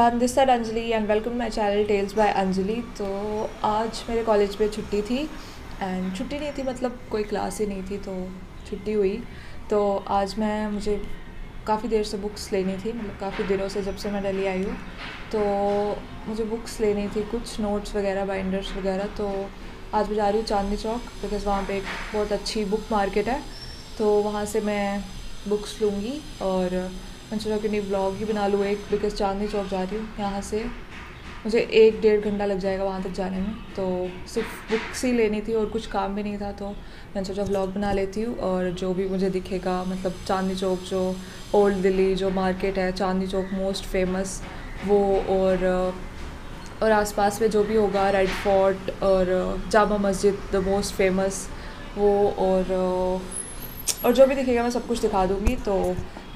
Everyone this sir Anjali and welcome my channel tales by Anjali तो आज मेरे college में छुट्टी थी एंड छुट्टी नहीं थी मतलब कोई क्लास ही नहीं थी तो छुट्टी हुई। तो आज मैं, मुझे काफ़ी देर से बुक्स लेनी थी मतलब काफ़ी दिनों से जब से मैं दिल्ली आई हूँ। तो मुझे बुक्स लेनी थी, कुछ नोट्स वगैरह बाइंडर्स वगैरह। तो आज मैं जा रही हूँ चांदनी चौक बिकॉज़ वहाँ पर एक बहुत अच्छी बुक मार्केट है। तो वहाँ से मैं बुक्स लूँगी और सोचा कि नहीं ब्लॉग ही बना लूँ एक बिकॉज़ चांदनी चौक जा रही हूँ, यहाँ से मुझे एक डेढ़ घंटा लग जाएगा वहाँ तक जाने में। तो सिर्फ़ बुक्स ही लेनी थी और कुछ काम भी नहीं था तो मैंने सोचा ब्लॉग बना लेती हूँ और जो भी मुझे दिखेगा मतलब चांदनी चौक जो ओल्ड दिल्ली जो मार्केट है, चांदनी चौक मोस्ट फ़ेमस वो और और आसपास में जो भी होगा रेड फोर्ट और, Jama Masjid the most famous वो और और जो भी दिखेगा मैं सब कुछ दिखा दूँगी तो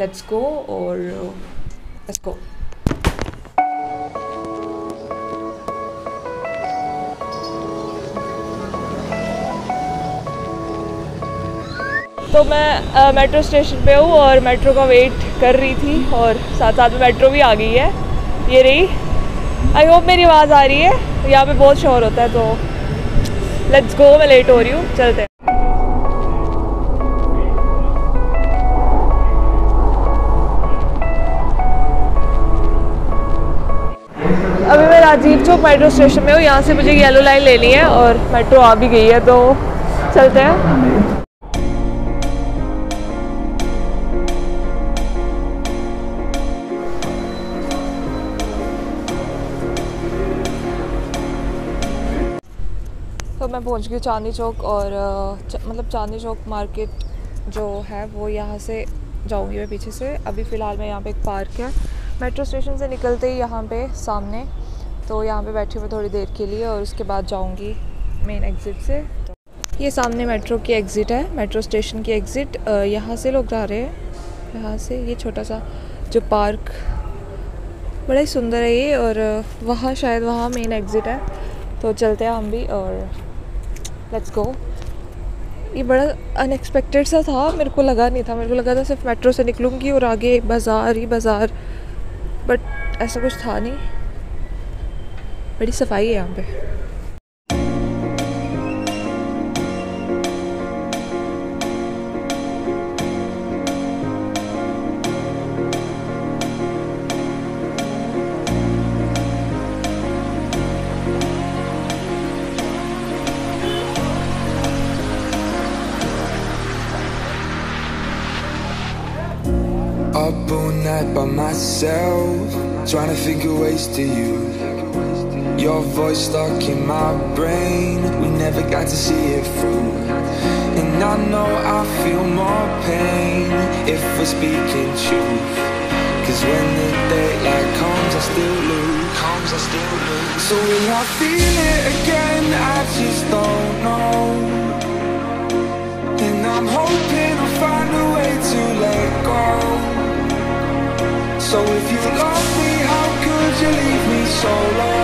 लेट्स गो और लेट्स गो तो मैं मेट्रो स्टेशन पे हूँ और मेट्रो का वेट कर रही थी और साथ साथ में मेट्रो भी आ गई है। ये रही। आई होप मेरी आवाज़ आ रही है। यहाँ पे बहुत शोर होता है तो लेट्स गो मैं लेट हो रही हूँ। चलते हैं। राजीव चौक मेट्रो स्टेशन में हूँ यहाँ से मुझे येलो लाइन लेनी है और मेट्रो आ भी गई है तो चलते हैं। तो मैं पहुँच गई चांदनी चौक और च, मतलब चांदनी चौक मार्केट जो है वो यहाँ से जाऊँगी मैं पीछे से। अभी फ़िलहाल मैं यहाँ पे एक पार्क है। मेट्रो स्टेशन से निकलते ही यहाँ पे सामने तो यहाँ पे बैठी हुई थोड़ी देर के लिए और उसके बाद जाऊँगी मेन एग्ज़िट से। ये सामने मेट्रो की एग्ज़िट है मेट्रो स्टेशन की एग्ज़िट यहाँ से लोग जा रहे हैं। यहाँ से ये छोटा सा जो पार्क बड़ा ही सुंदर है ये और वहाँ शायद वहाँ मेन एग्ज़िट है। तो चलते हैं हम भी और लेट्स गो ये बड़ा अनएक्सपेक्टेड सा था, मेरे को लगा नहीं था। मेरे को लगा था सिर्फ़ मेट्रो से निकलूँगी और आगे बाज़ार ही बाज़ार बट ऐसा कुछ था नहीं। बड़ी सफाई है यहाँ पे Up all night by myself, trying to think of ways to you. Your voice stuck in my brain, we never got to see it through. And I know I feel more pain if we're speaking truth. Cause when the daylight comes, I still lose. Comes, I still lose. So will I feel it again? I just don't know. And I'm hoping I'll find a way to let go. So if you love me, how could you leave me so low?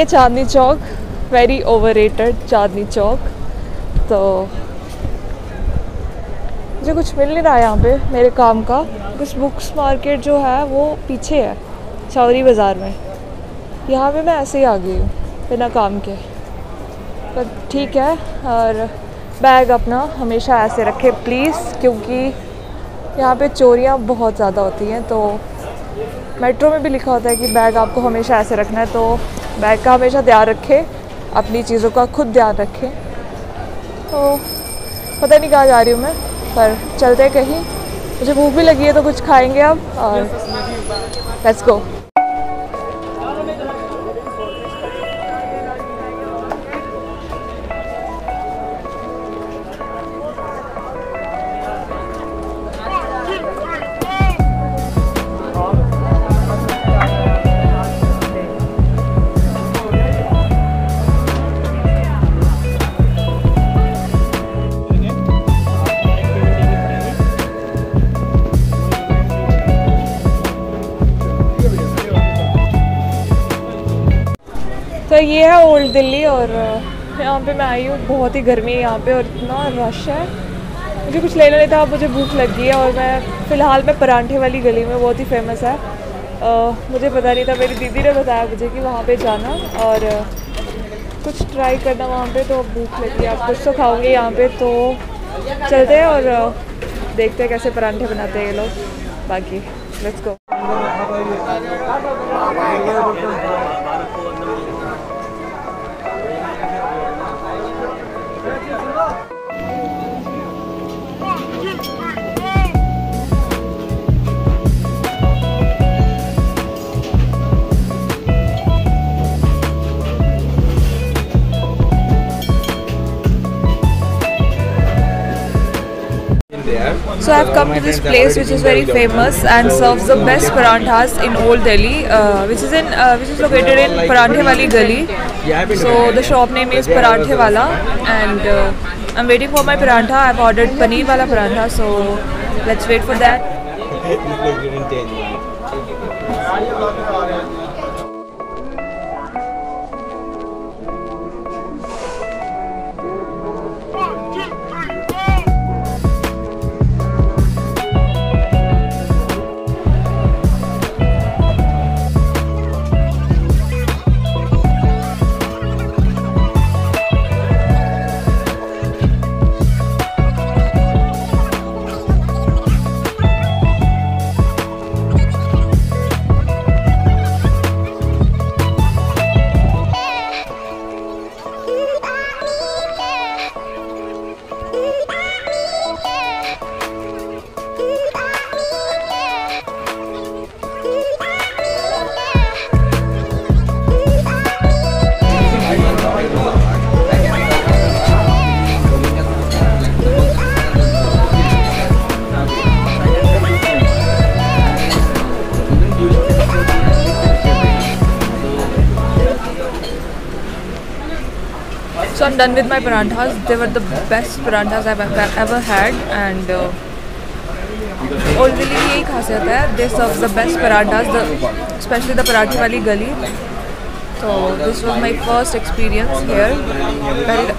ये Chandni Chowk very overrated Chandni Chowk. तो मुझे कुछ मिल नहीं रहा है यहाँ पे, मेरे काम का। कुछ बुक्स मार्केट जो है, वो पीछे है चौरी बाज़ार में। यहाँ पे मैं ऐसे ही आ गई हूँ, बिना काम के। पर ठीक है, और बैग अपना हमेशा ऐसे रखे प्लीज़ क्योंकि यहाँ पे चोरियाँ बहुत ज़्यादा होती हैं तो मेट्रो में भी लिखा होता है कि बैग आपको हमेशा ऐसे रखना है तो बैग का हमेशा ध्यान रखें अपनी चीज़ों का खुद ध्यान रखें। तो पता नहीं कहाँ जा रही हूँ मैं पर चलते कहीं। मुझे भूख भी लगी है तो कुछ खाएँगे अब और लेट्स गो ये है ओल्ड दिल्ली और यहाँ पे मैं आई हूँ। बहुत ही गर्मी है यहाँ पे और इतना रश है। मुझे कुछ लेना नहीं था मुझे भूख लग गई है और मैं फ़िलहाल मैं परांठे वाली गली में बहुत ही फ़ेमस है। uh, मुझे पता नहीं था मेरी दीदी ने बताया मुझे कि वहाँ पे जाना और कुछ ट्राई करना वहाँ पे तो भूख लगी आप कुछ तो खाओगे यहाँ पे तो चलते हैं और देखते हैं कैसे परांठे बनाते हैं ये लोग। बाकी let's go So I've come to this place which is very famous and serves the best paranthas in Old Delhi, uh, which is in uh, which is located in Paranthe Wali Gali. So the shop name is Paranthe Wala, and uh, I'm waiting for my parantha. I've ordered paneer wala parantha, so let's wait for that. So I'm done with my paranthas. They were the best paranthas I've ever, had and uh, की यही खासियत है they serve the best parathas specially the पराठे वाली गली तो this was my first experience here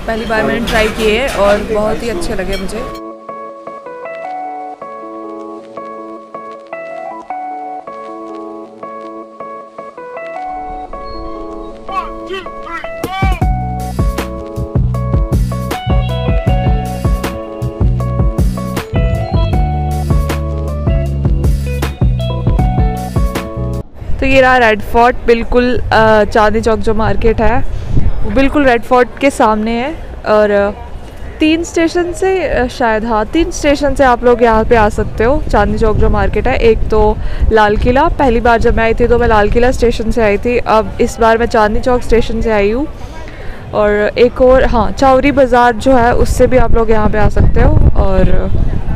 पहली बार मैंने ट्राई किए और बहुत ही अच्छे लगे मुझे। ये रहा रेड फोर्ट बिल्कुल चांदनी चौक जो मार्केट है, वो बिल्कुल रेड फोर्ट के सामने है और तीन स्टेशन से शायद हाँ तीन स्टेशन से आप लोग यहाँ पे आ सकते हो, चांदनी चौक जो मार्केट है। एक तो लाल किला, पहली बार जब मैं आई थी तो मैं लाल किला स्टेशन से आई थी, अब इस बार मैं चांदनी चौक स्टेशन से आई हूँ। और एक और हाँ चावरी बाज़ार जो है, उससे भी आप लोग यहाँ पे आ सकते हो और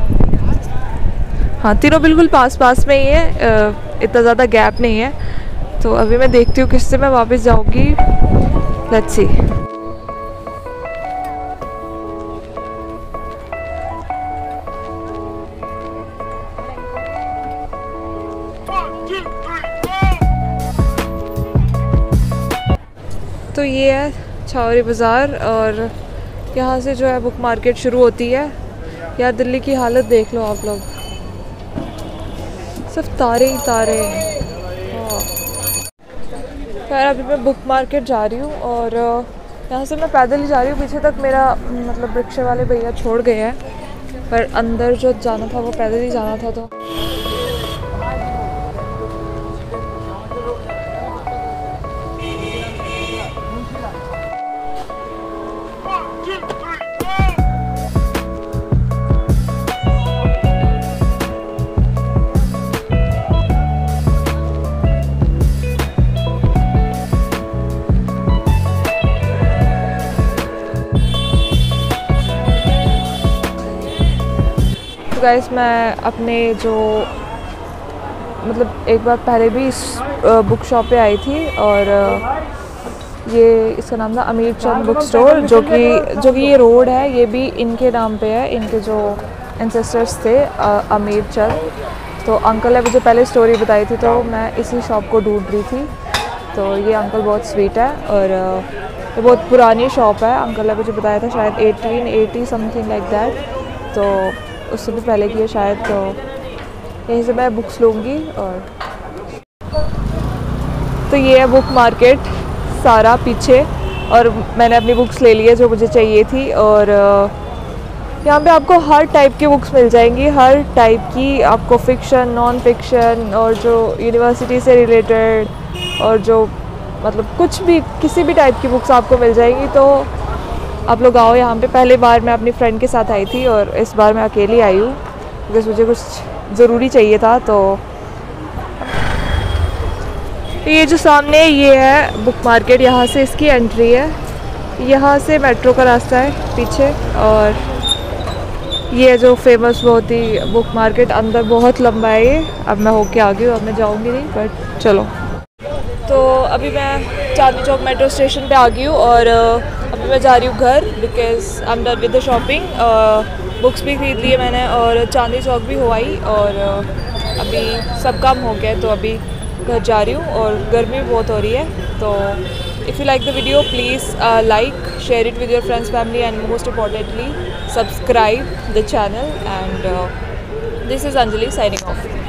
हाँ तीनों बिल्कुल पास पास में ही है इतना ज़्यादा गैप नहीं है। तो अभी मैं देखती हूँ किससे मैं वापस जाऊँगी। सी तो ये है छावरी बाज़ार और यहाँ से जो है बुक मार्केट शुरू होती है। यार दिल्ली की हालत देख लो आप लोग। सिर्फ़ तारे ही तारे हैं। हाँ। खैर, अभी मैं बुक मार्केट जा रही हूँ और यहाँ से मैं पैदल ही जा रही हूँ। पीछे तक मेरा मतलब रिक्शे वाले भैया छोड़ गए हैं। पर अंदर जो जाना था, वो पैदल ही जाना था तो। गाइस मैं अपने जो मतलब एक बार पहले भी इस बुक शॉप पे आई थी और ये इसका नाम था अमीर चंद बुक स्टोर जो कि जो कि ये रोड है, ये भी इनके नाम पे है, इनके जो एंसेस्टर्स थे अमीर चंद। तो अंकल ने मुझे पहले स्टोरी बताई थी तो मैं इसी शॉप को ढूंढ रही थी। तो ये अंकल बहुत स्वीट है और ये बहुत पुरानी शॉप है। अंकल ने मुझे बताया था शायद eighteen eighty something like that तो उससे भी पहले की है शायद तो यहीं से मैं बुक्स लूँगी और तो ये है बुक मार्केट सारा पीछे और मैंने अपनी बुक्स ले ली है जो मुझे चाहिए थी और यहाँ पे आपको हर टाइप की बुक्स मिल जाएँगी, हर टाइप की आपको फ़िक्शन नॉन फिक्शन और जो यूनिवर्सिटी से रिलेटेड और जो मतलब कुछ भी, किसी भी टाइप की बुक्स आपको मिल जाएँगी तो आप लोग आओ यहाँ पे। पहले बार मैं अपनी फ्रेंड के साथ आई थी और इस बार मैं अकेली आई हूँ बिकॉज़ मुझे कुछ ज़रूरी चाहिए था तो ये जो सामने ये है बुक मार्केट यहाँ से इसकी एंट्री है। यहाँ से मेट्रो का रास्ता है, पीछे, और ये जो फ़ेमस बहुत ही बुक मार्केट अंदर बहुत लंबा है ये। अब मैं होके आ गई हूँ, अब मैं जाऊँगी नहीं बट चलो। तो अभी मैं चांदनी चौक मेट्रो स्टेशन पे आ गई हूँ और अभी मैं जा रही हूँ घर because I am done with the shopping books भी खरीद लिए मैंने और चांदनी चौक भी हो आई और अभी सब काम हो गया तो अभी घर जा रही हूँ और गर्मी बहुत हो रही है। तो if you like the video please like share it with your friends family and most importantly subscribe the channel and this is is signing off.